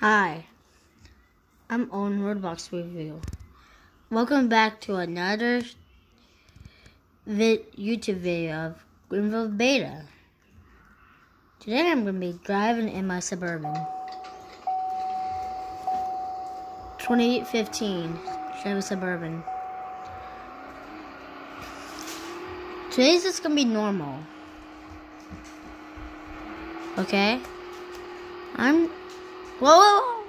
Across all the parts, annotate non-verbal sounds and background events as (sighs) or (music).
Hi, I'm Owen Roblox Review. Welcome back to another vid- YouTube video of Greenville Beta. Today I'm going to be driving in my Suburban. 2815 Chevy Suburban. Today's just going to be normal. Okay? I'm. Whoa, whoa, whoa.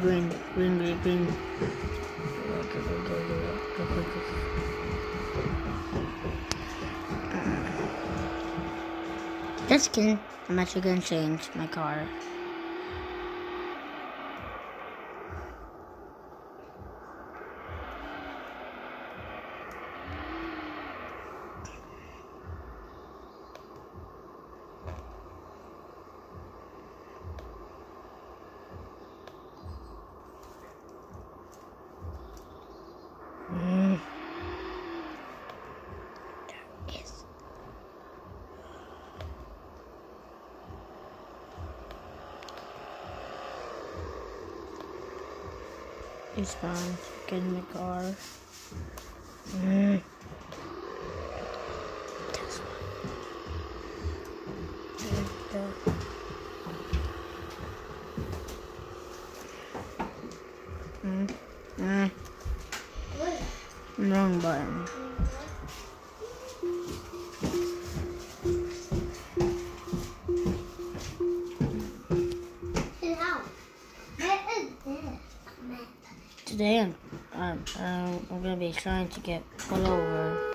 Green, green, green, green. Go, go. I'm actually gonna change my car. Mm. Yes. Fine. Get in the car. Today I'm, I'm, um, I'm gonna be trying to get pulled over.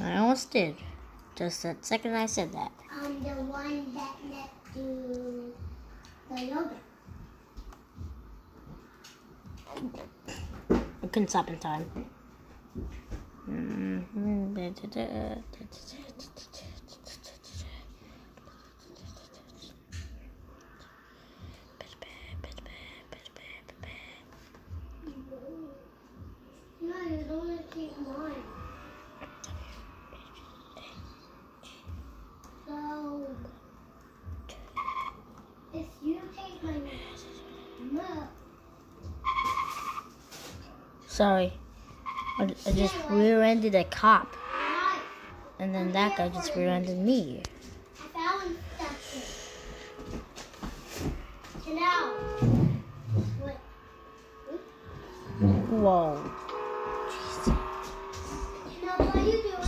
I almost did. Just that second I said that. I'm the one that next to the yoga. I couldn't stop in time. No, you don't want to take mine. So, if you take my milk, Sorry. I, I just rear-ended a cop. And then that guy just me. Get out. What? Whoa.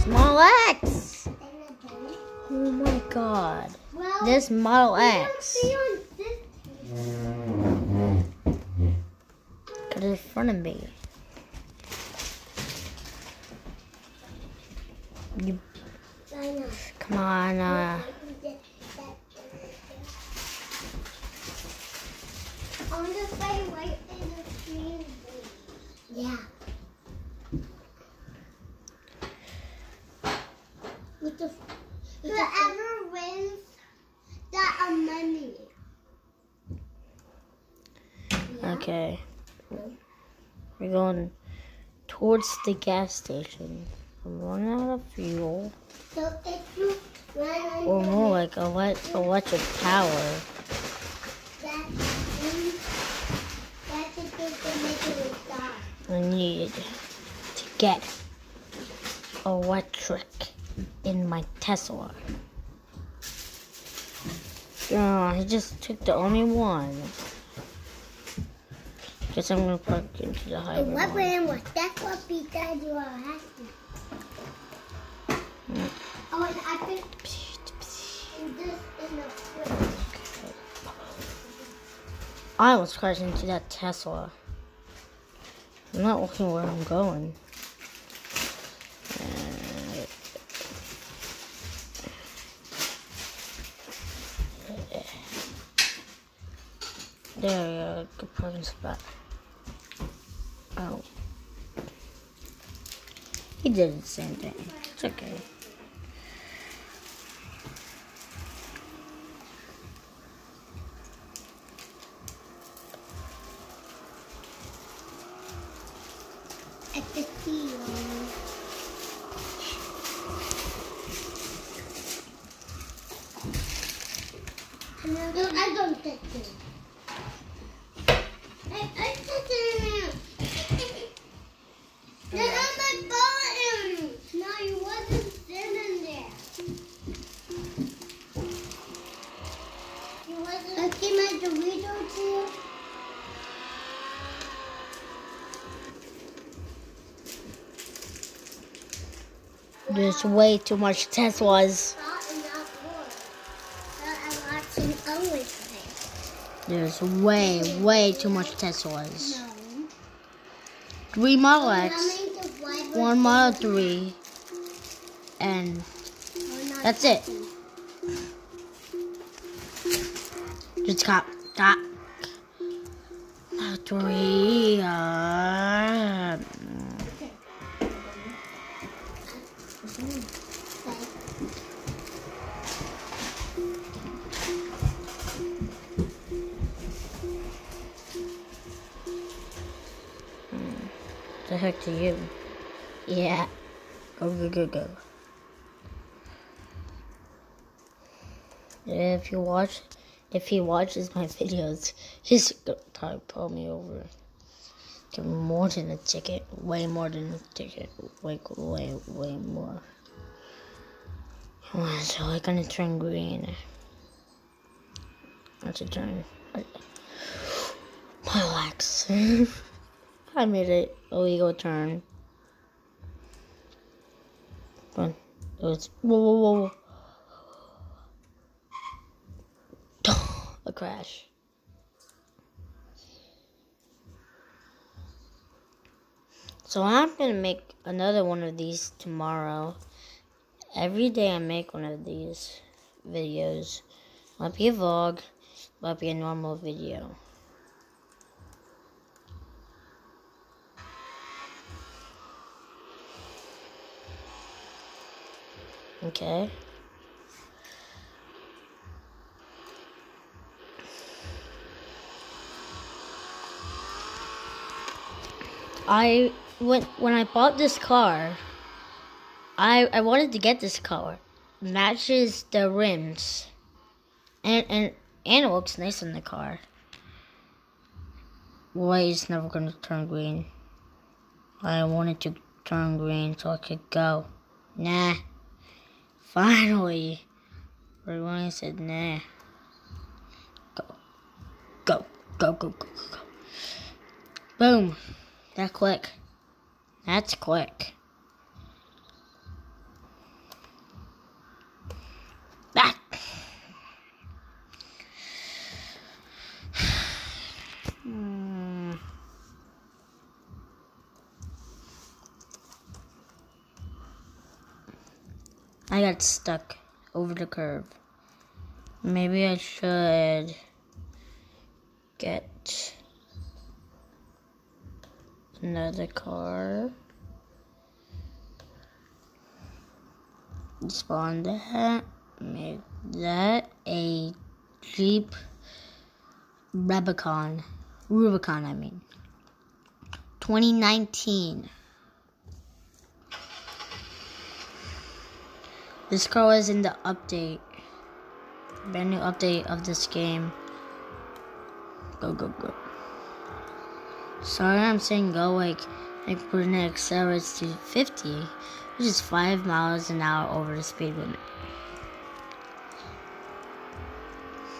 Small X! Oh my god. This Model X. Got in front of me. You, come on, uh, On the way right in the screen. Yeah. With the whoever wins that a money. okay. We're going towards the gas station. I'm running out of fuel. So if you run Or more like ele- electric power. that that's a good to make it stop. I need to get electric in my Tesla. Oh, I just took the only one. Guess I'm gonna park into the highway. What one. was that's what because you are asking. Oh, and I think this fridge. I almost crashed into that Tesla. I'm not looking where I'm going. Uh, There we go, good parking spot. Oh. He did the same thing. It's okay. Way too much Teslas. There's way, way too much Teslas. No. Three Model X, one Model 3, and That's it. just got, got Model 3. Uh, heck to you? Yeah. Go, go, go, go. If you watch, if he watches my videos, he's gonna try to pull me over. Give me more than a ticket, way more than a ticket, way, way, way more. So I'm gonna turn green. That's a turn. Relax. (laughs) I made it illegal turn. Fun. It was whoa whoa. whoa. (sighs) a crash. So I'm gonna make another one of these tomorrow. Every day I make one of these videos. Might be a vlog, might be a normal video. Okay. I when when I bought this car, I I wanted to get this car. Matches the rims. And and and it looks nice in the car. Why it's never gonna turn green. I wanted to turn green so I could go. Nah. Finally. I said nah. Go. Go. Go, go, go, go, go. Boom. That quick. That's quick. That. Hmm. I got stuck over the curve. Maybe I should get another car. Spawn that. Make that a Jeep Rubicon. Rubicon, I mean. 2019. This car was in the update. Brand new update of this game. Go, go, go. Sorry, I'm saying go like, like when it accelerates to 50, which is 5 miles an hour over the speed limit.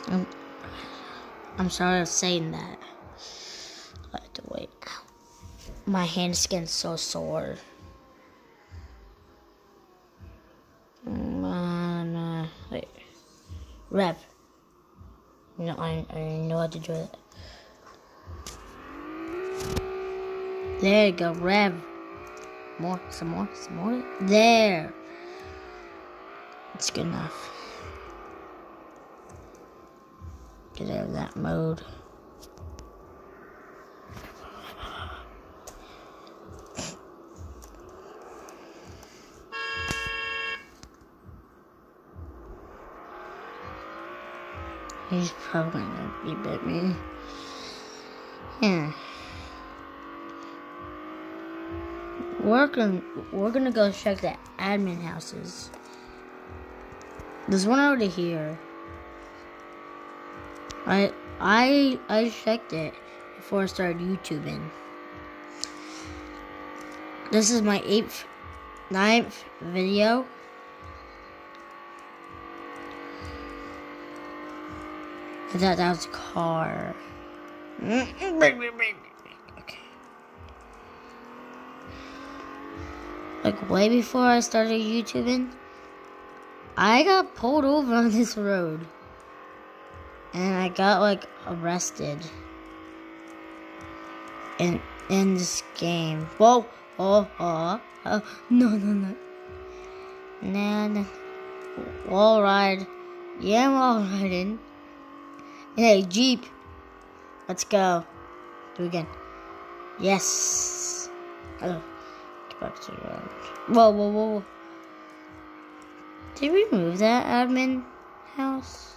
I'm, I'm sorry for saying that. I have to wait. My hand is getting so sore. Mm, uh, no, wait. Rev. No, I, I know how to do it. There you go, Rev. More, some more, some more. There. It's good enough. Get out of that mode. He's probably gonna be bit me. Yeah. We're gonna we're gonna go check the admin houses. There's one over here. I I I checked it before I started YouTubing. This is my eighth, ninth video. I thought that was a car. Mm-hmm, okay. Like way before I started YouTubing, I got pulled over on this road. And I got like arrested. In in this game. Whoa, oh, oh, oh, no, no, no. Nah, nah. Wall ride. Yeah, I'm all riding. Hey, Jeep. Let's go. Do it again. Yes. Hello. Get back to Whoa, whoa, whoa. Did we move that admin house?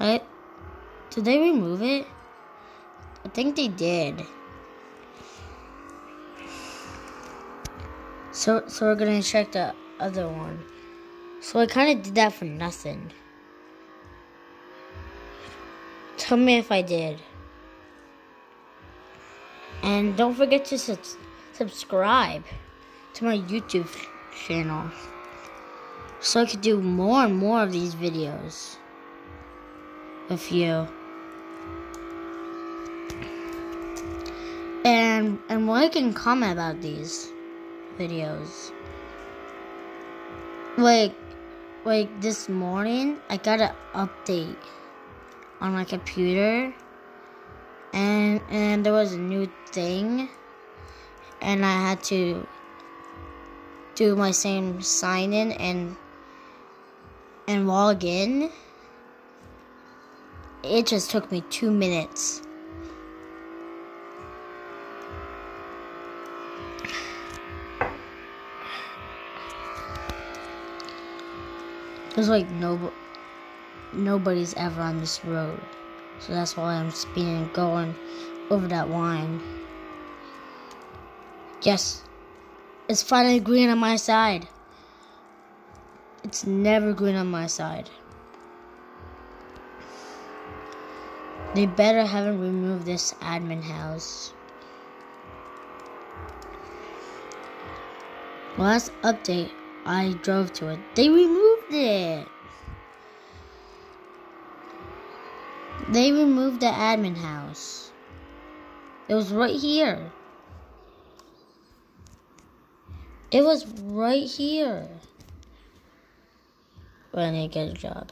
Right? Did they remove it? I think they did. So, so we're gonna check the other one. So I kind of did that for nothing. Tell me if I did. And don't forget to su subscribe to my YouTube channel so I could do more and more of these videos with you. And and like and comment about these videos. Like like this morning I got an update on my computer and and there was a new thing and I had to do my same sign in and and log in. It just took me two minutes. There's like no nobody's ever on this road. So that's why I'm speeding going over that line. Yes, it's finally green on my side. It's never green on my side. They better haven't removed this admin house. Last update, I drove to it. They removed it. They removed the admin house. It was right here. It was right here. But I get a job.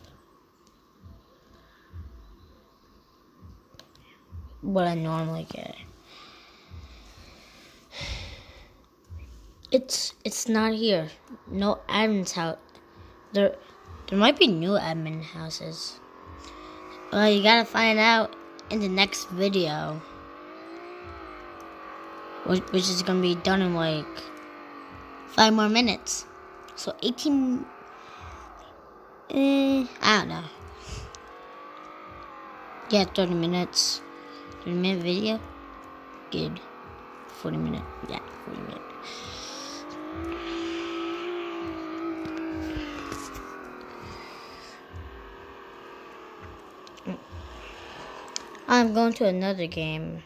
What I normally get. It's it's not here. No admin's house. There there might be new admin houses. Well, you gotta find out in the next video. Which, which is gonna be done in like five more minutes. So 18. Eh, I don't know. Yeah, 30 minutes. 30 minute video. Good. 40 minute. Yeah, 40 minute. I'm going to another game.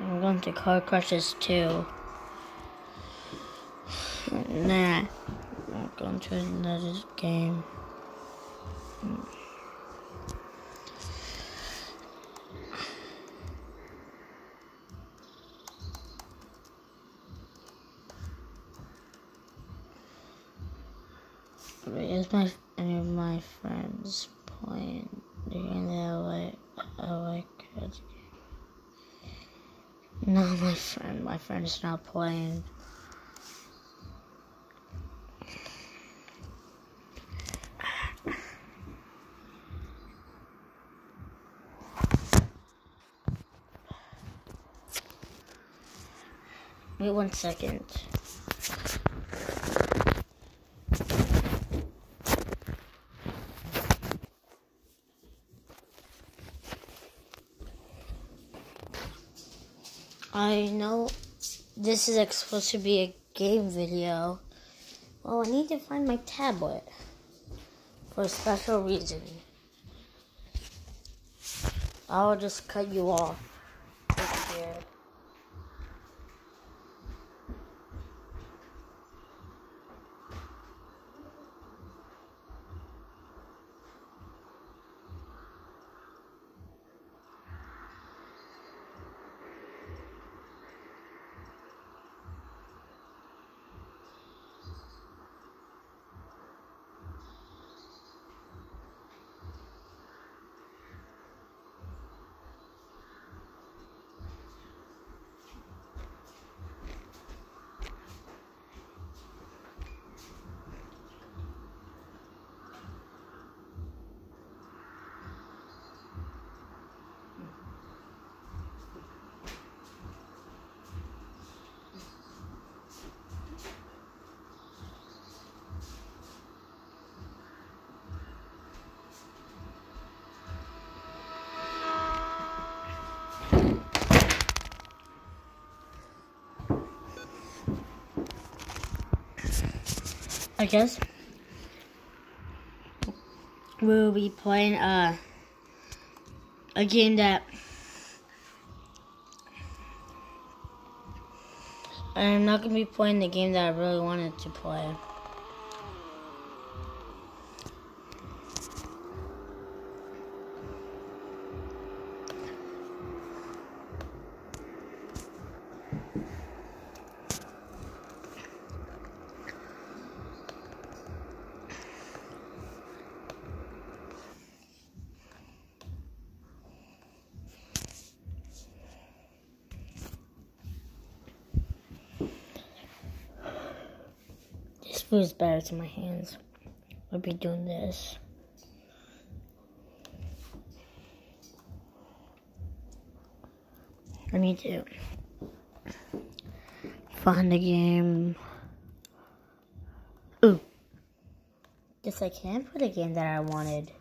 I'm going to Car Crushers 2. Nah, I'm going to another game. Is my any of my friends playing? They're in the like I like No, my friend, my friend's not playing. Wait one second. I know this is supposed to be a game video. Well, I need to find my tablet for a special reason. I'll just cut you off right here. I guess we'll be playing uh, a game that I'm not gonna be playing the game that I really wanted to play. Feels better to my hands. I'll be doing this. I need to find a game. Ooh. Yes, I can put a game that I wanted.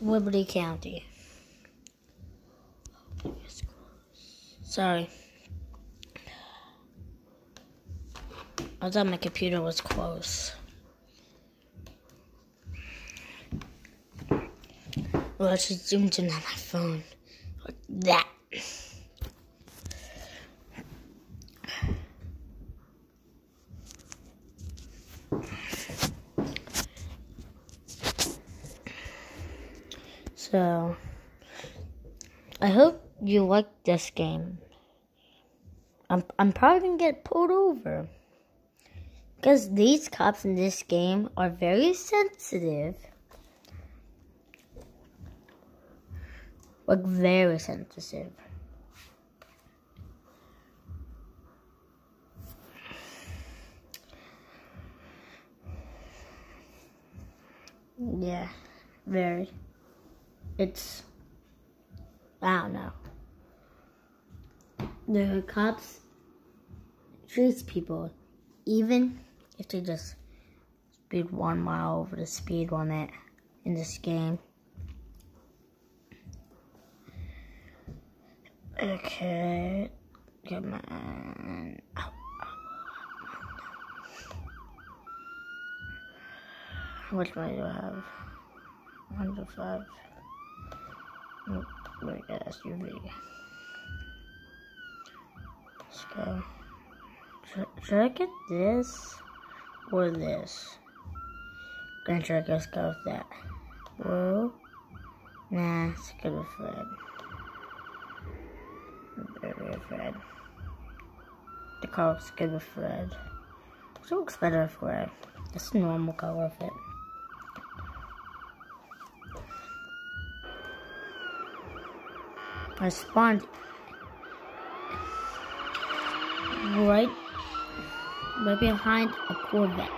Liberty County. Sorry. I thought my computer was close. Well, I just zoomed in on my phone. Like that. So, I hope you like this game. I'm, I'm probably gonna get pulled over. Because these cops in this game are very sensitive. Like, very sensitive. Yeah, very. It's, I don't know. The cops treats people even if they just speed one mile over the speed limit in this game. Okay, come on. How much money do I have? 105. Nope, we got SUV. Let's go. Should, should I get this or this? Gonna try to go with that. Whoa. Nah, it's good with Fred. Very Fred. The car looks good with Fred. It looks better with red. That's the normal color of it. I spawned right right behind a Corvette.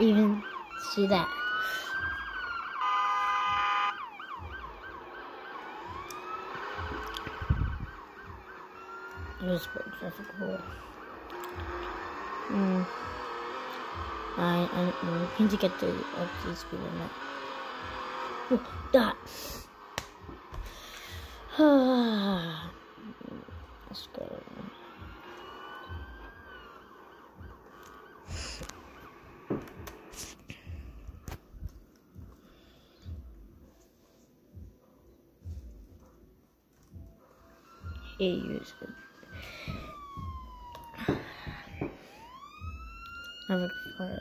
Even see that. It was pretty cool. Mm. I, I, I need to get the up to speed limit. Oh, that. (sighs) Let's go. Hey, use it. I have a five.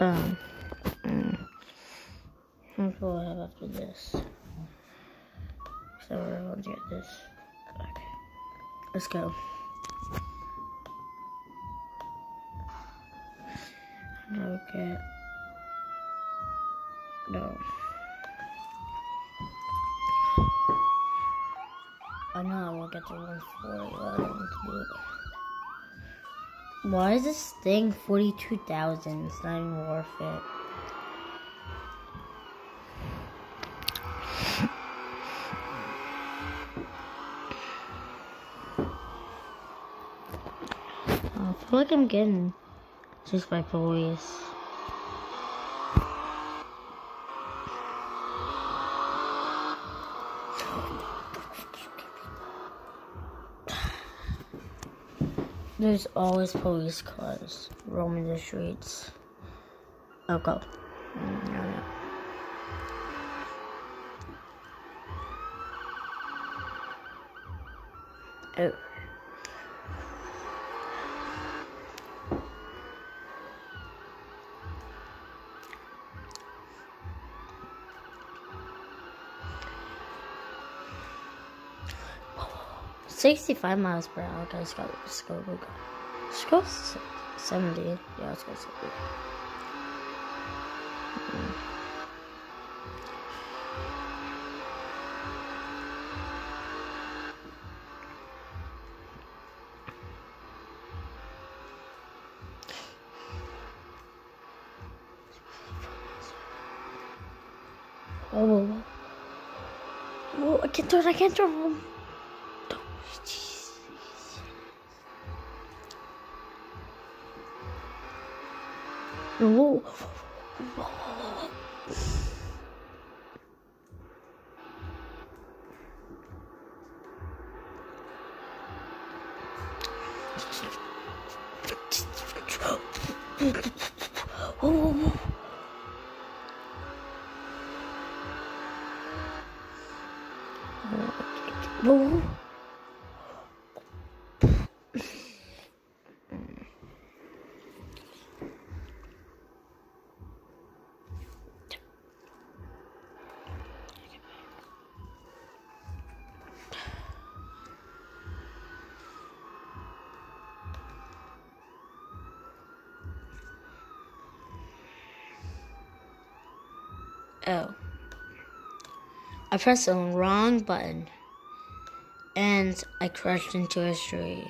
Um, mm, what will I have after this? So we're going to get this. Okay, let's go. Okay. No. I know I won't get to 140, but I don't want to do it. Why is this thing 42,000? It's not even worth it. I feel like I'm getting chased by police. There's always police cars roaming the streets. Oh, go. Mm. Oh. Sixty-five miles per hour. Okay, let's go. Let's go. Go. Let's go. Seventy. Yeah, let's go. Seventy. Whoa, whoa, whoa. Whoa, I can't turn. I can't turn. Whoa, Oh. I pressed the wrong button. And I crashed into a tree.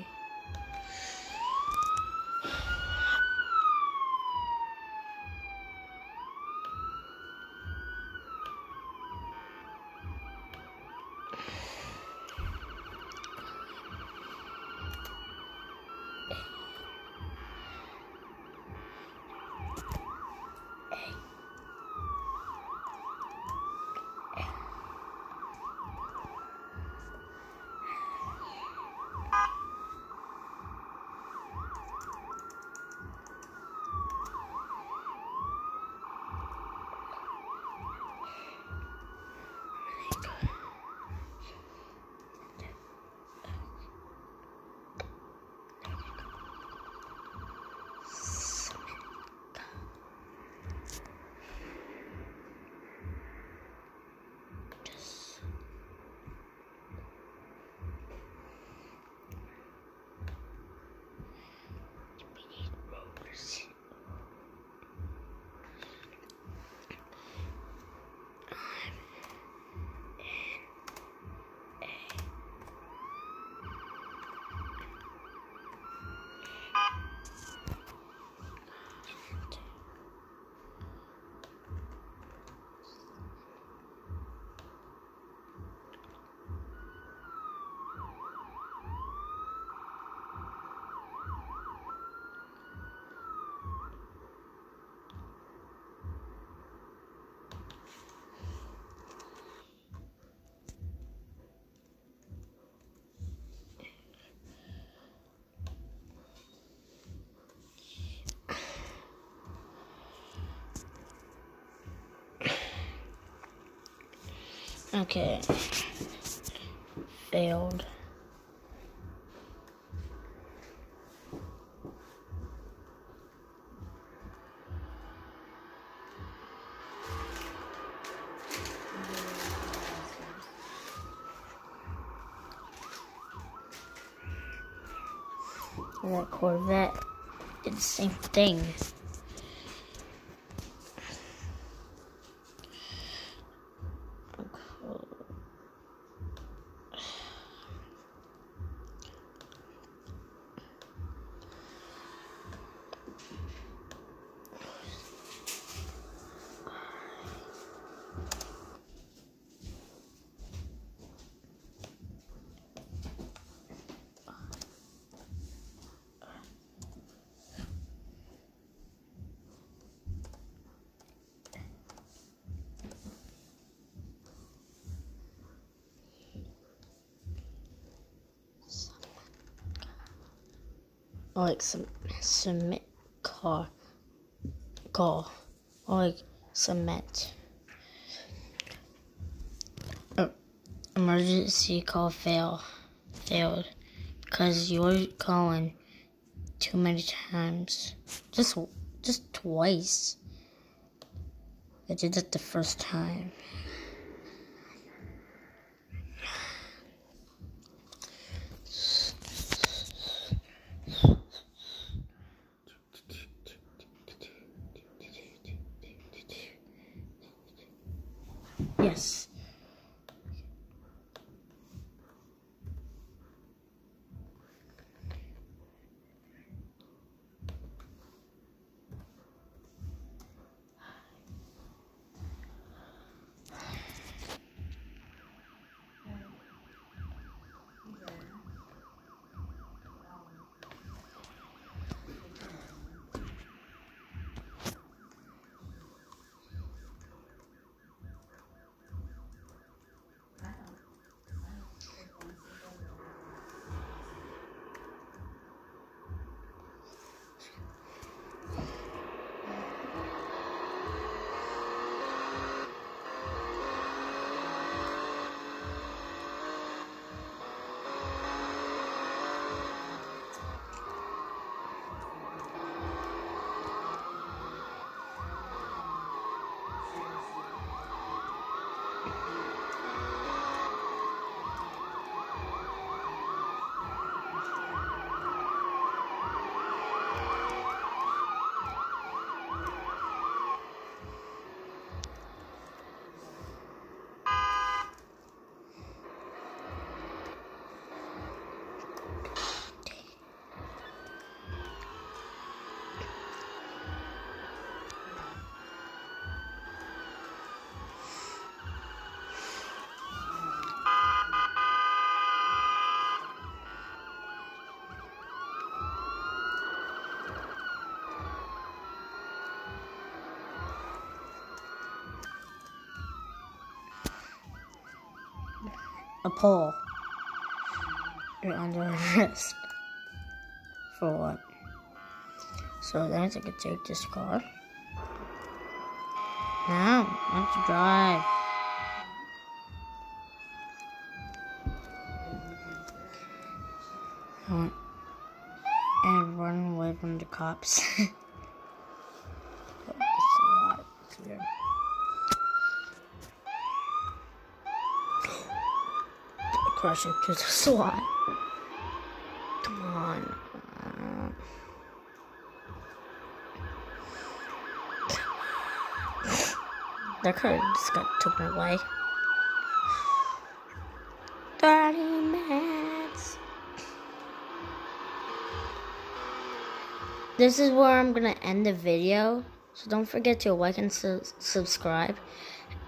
Okay. Failed. That Corvette did the same thing. Like some submit car call or like cement. Uh, emergency call fail failed because you were calling too many times. Just just twice. I did that the first time. A pole. You're under arrest. For what? So then I could take this car. Now, let's drive. I and run away from the cops. (laughs) oh, a lot. It's weird. Crush into the SWAT. Come on. That car just got taken away. 30 minutes. This is where I'm to end the video. So don't forget to like and su subscribe.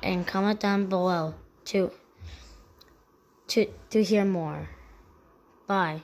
And comment down below, too to to hear more. Bye.